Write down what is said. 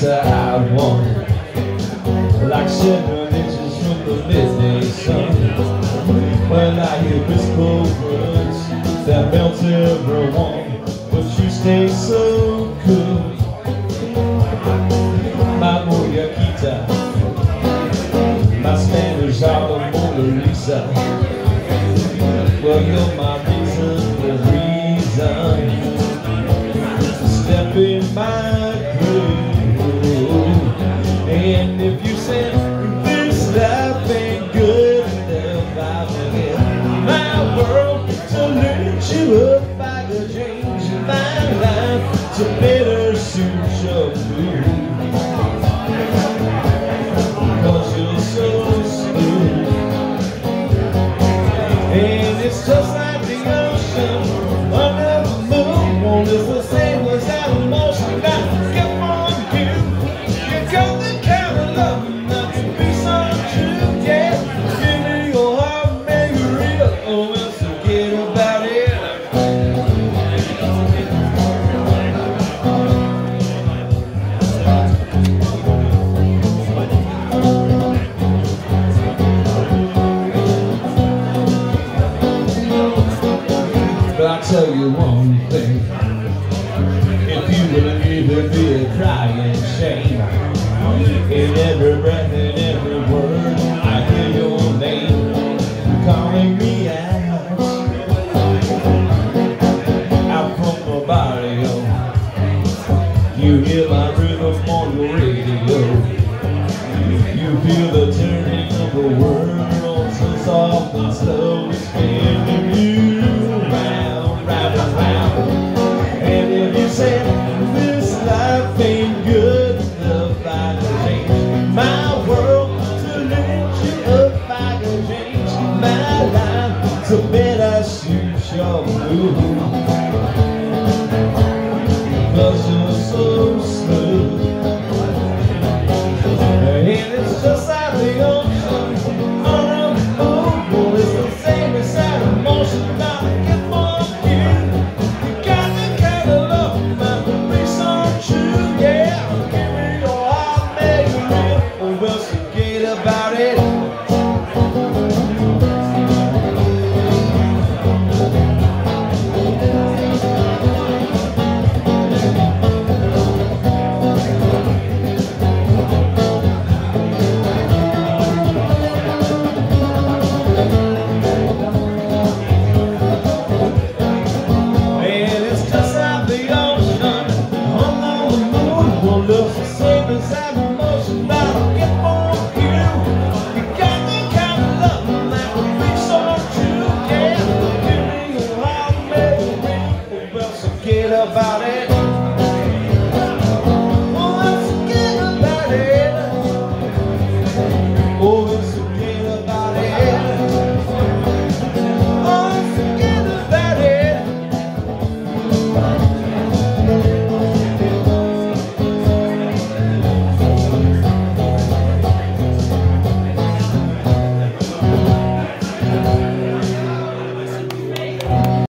A high one Like seven inches from the midday sun When I hear whisper words That melt everyone But you stay so good My Moyakita My Spanish are the Mona Lisa. Well, you're my reason, the reason Step in my And if you said this life ain't good enough I forget my world to lift you up I could change my life. To better tell you one thing. If you would give me a crying shame In every breath and every word I hear your name Calling me out. Out from body oh. You hear my rhythm on your radio. You feel the turning of the world So soft and slow you up I can change my life To better your Cause you're so smooth and it's just like the ocean on a it's the same that emotion I get from you. About it.